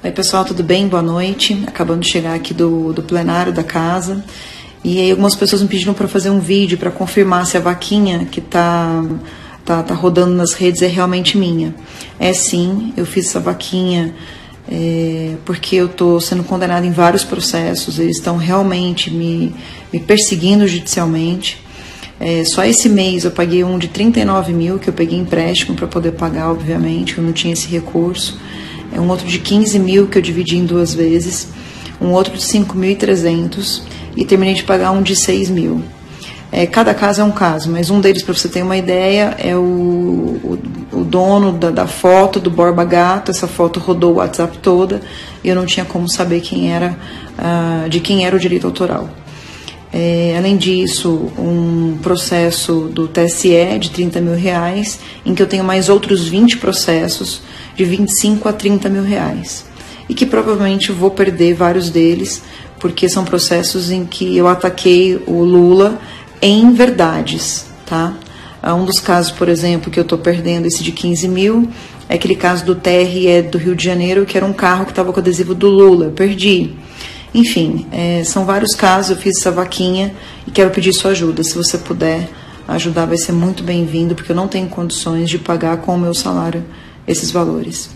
Oi, pessoal, tudo bem? Boa noite. Acabando de chegar aqui do, do plenário da casa. E aí algumas pessoas me pediram para fazer um vídeo para confirmar se a vaquinha que está tá, tá rodando nas redes é realmente minha. É sim, eu fiz essa vaquinha é, porque eu estou sendo condenada em vários processos, eles estão realmente me, me perseguindo judicialmente. É, só esse mês eu paguei um de 39 mil, que eu peguei empréstimo para poder pagar, obviamente, eu não tinha esse recurso um outro de 15 mil que eu dividi em duas vezes, um outro de 5.300 e terminei de pagar um de 6 mil. É, cada caso é um caso, mas um deles, para você ter uma ideia, é o, o, o dono da, da, foto do Borba Gato. Essa foto rodou o WhatsApp toda e eu não tinha como saber quem era, uh, de quem era o direito autoral. É, além disso, um processo do TSE de 30 mil reais, em que eu tenho mais outros 20 processos de 25 a 30 mil reais. E que provavelmente vou perder vários deles, porque são processos em que eu ataquei o Lula em verdades, tá? Ah, um dos casos, por exemplo, que eu estou perdendo, esse de 15 mil, é aquele caso do TRE do Rio de Janeiro, que era um carro que estava com adesivo do Lula, eu perdi. Enfim, é, são vários casos, eu fiz essa vaquinha e quero pedir sua ajuda. Se você puder ajudar, vai ser muito bem-vindo, porque eu não tenho condições de pagar com o meu salário esses valores.